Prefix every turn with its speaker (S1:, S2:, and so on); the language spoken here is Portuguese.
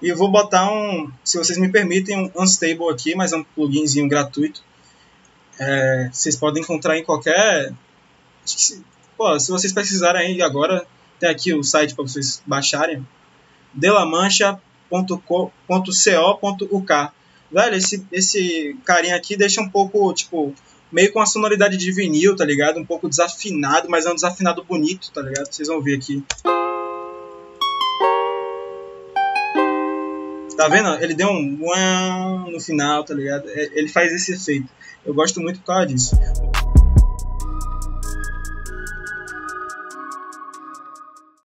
S1: E vou botar um, se vocês me permitem, um Unstable aqui, mas é um pluginzinho gratuito. É, vocês podem encontrar em qualquer. Pô, se vocês precisarem aí agora, tem aqui o site para vocês baixarem. delamancha.co.uk. Velho, esse, esse carinha aqui deixa um pouco, tipo, meio com a sonoridade de vinil, tá ligado? Um pouco desafinado, mas é um desafinado bonito, tá ligado? Vocês vão ver aqui. Tá vendo? Ele deu um no final, tá ligado? É, ele faz esse efeito. Eu gosto muito por causa disso.